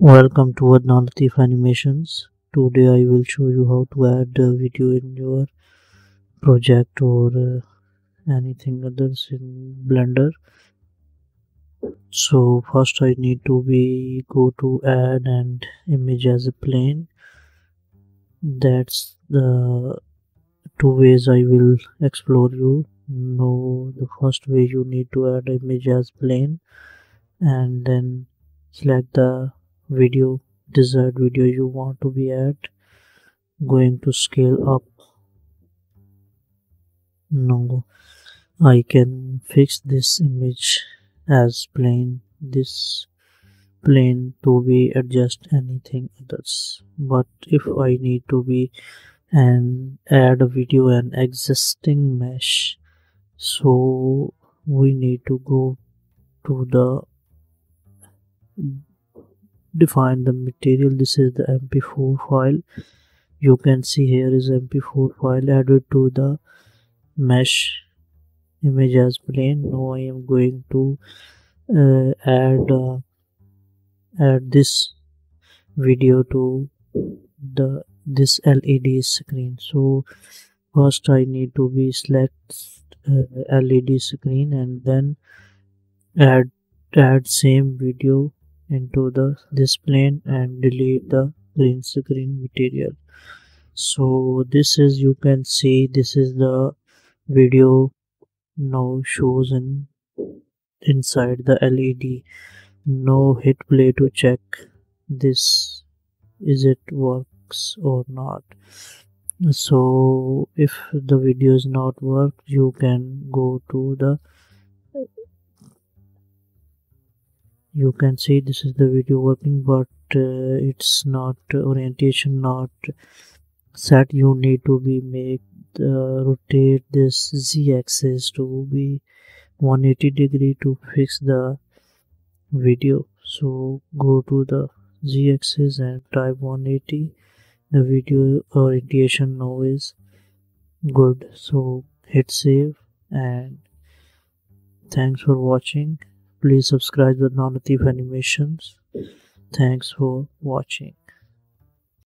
Welcome to Adnan Latif Animations. Today I will show you how to add a video in your project or uh, anything others in Blender. So first I need to be go to add and image as a plane. That's the two ways I will explore you. No, the first way you need to add image as plane and then select the video desired video you want to be at going to scale up. No I can fix this image as plane this plane to be adjust anything else but if I need to be and add a video and existing mesh so we need to go to the define the material. This is the mp4 file. You can see here is mp4 file added to the mesh image as plane now i am going to uh, add uh, add this video to the this led screen. So first i need to be select uh, led screen and then add add same video into the this plane and delete the green screen material. So this is you can see this is the video now shows in inside the led no hit play to check this is it works or not. So if the video is not work you can go to the you can see this is the video working but uh, it's not orientation not set. You need to be make uh, rotate this z-axis to be 180 degree to fix the video. So go to the z-axis and type 180 the video orientation now is good. So hit save and thanks for watching Please subscribe to Adnan Latif Animations. Thanks for watching.